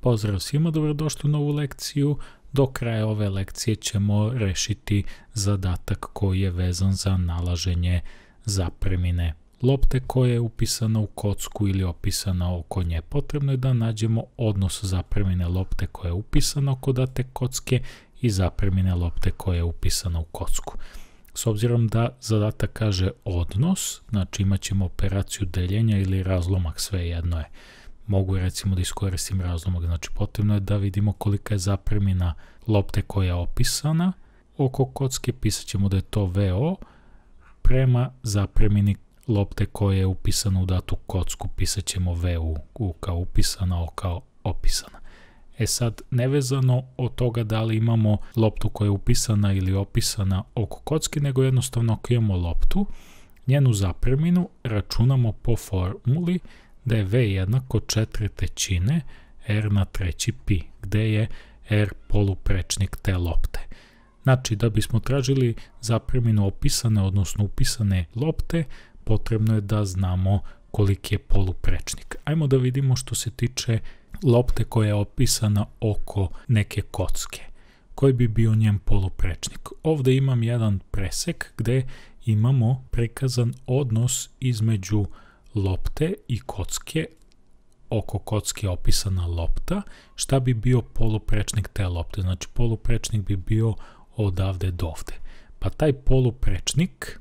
Pozdrav svima, dobrodošli u novu lekciju. Do kraja ove lekcije ćemo rešiti zadatak koji je vezan za nalaženje zapremine lopte koja je upisana u kocku ili opisana oko nje. Potrebno je da nađemo odnos zapremine lopte koja je upisana oko date kocke i zapremine lopte koja je upisana u kocku. S obzirom da zadatak kaže odnos, znači imat ćemo operaciju deljenja ili razlomak, sve jedno je mogu recimo da iskoristim razlomak. Znači potrebno je da vidimo kolika je zapremina lopte koja je opisana. Oko kocke pisat ćemo da je to VO prema zapremini lopte koja je upisana u datu kocku pisat ćemo VU U kao upisana, O kao opisana. E sad, nevezano od toga da li imamo loptu koja je upisana ili opisana oko kocke, nego jednostavno ako imamo loptu, njenu zapreminu računamo po formuli da je V jednako 4 trećine R na treći pi, gde je R poluprečnik te lopte. Znači, da bismo tražili zapreminu opisane, odnosno upisane lopte, potrebno je da znamo koliki je poluprečnik. Ajmo da vidimo što se tiče lopte koja je opisana oko neke kocke. Koji bi bio njen poluprečnik? Ovde imam jedan presek gde imamo prikazan odnos između lopte i kocke, oko kocke opisana lopta, šta bi bio poluprečnik te lopte? Znači poluprečnik bi bio odavde do ovde. Pa taj poluprečnik,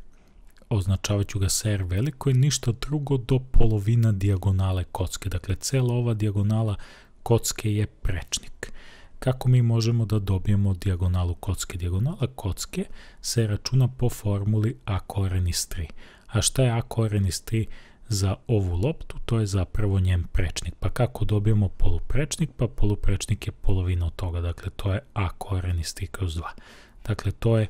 označavat ću ga sa R veliko, je ništa drugo do polovina dijagonale kocke. Dakle, cela ova dijagonala kocke je prečnik. Kako mi možemo da dobijemo dijagonalu kocke? Dijagonala kocke se računa po formuli a koren iz 3. A šta je a koren iz 3? Za ovu loptu, to je zapravo njen prečnik. Pa kako dobijemo poluprečnik? Pa poluprečnik je polovina od toga, dakle to je a koren iz 3 kroz 2. Dakle, to je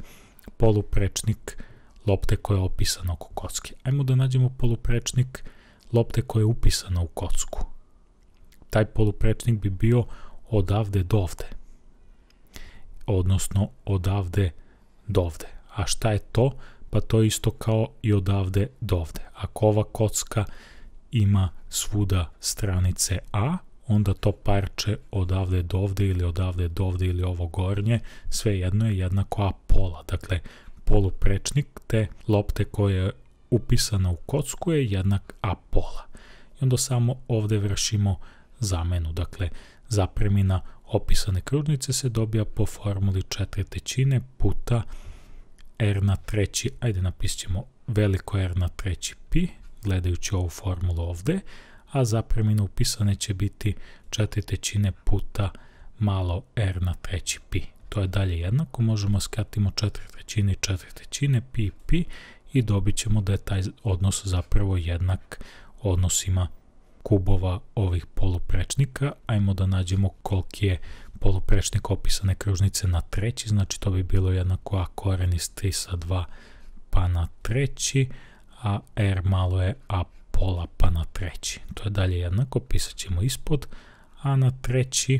poluprečnik lopte koja je opisana oko kocke. Ajmo da nađemo poluprečnik lopte koja je upisana u kocku. Taj poluprečnik bi bio odavde do ovde. Odnosno, odavde do ovde. A šta je to? Pa to je isto kao i odavde do ovde. Ako ova kocka ima svuda stranice A, onda to parče odavde do ovde ili odavde do ovde ili ovo gornje, sve jedno je jednako A pola. Dakle, poluprečnik te lopte koja je upisana u kocku je jednak A pola. I onda samo ovde vršimo zamenu. Dakle, zapremina opisane kružnice se dobija po formuli četvrtećine puta r na treći, ajde napisat ćemo veliko r na treći pi, gledajući ovu formulu ovde, a zapremina upisane će biti četiri puta malo r na treći pi. To je dalje jednako, možemo skratimo četiri trećine i četiri trećine, pi, pi, i dobit ćemo da je taj odnos zapravo jednak odnosima kubova ovih poluprečnika. Ajmo da nađemo koliki je poluprečnik opisane kružnice na treći, znači to bi bilo jednako a koren iz 3 sa 2 pa na treći, a r malo je a pola pa na treći. To je dalje jednako, pisat ćemo ispod, a na treći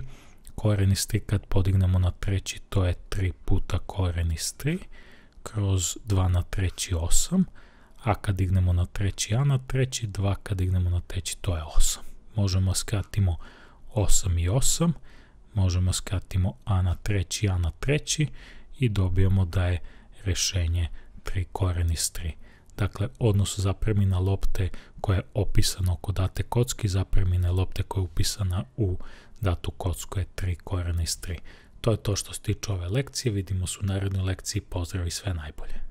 koren iz 3 kad podignemo na treći, to je 3 puta koren iz 3, kroz 2 na treći 8, a kad dignemo na treći a na treći, 2 kad dignemo na treći, to je 8. Možemo skratimo 8 i 8, možemo skratimo a na treći, a na treći i dobijemo da je rešenje 3 koren iz 3. Dakle, odnos zapremina lopte koja je opisana oko date kocki, zapremine lopte koja je upisana u datu kocku je 3 koren iz 3. To je to što se tiče ove lekcije, vidimo se u narednoj lekciji, pozdrav i sve najbolje.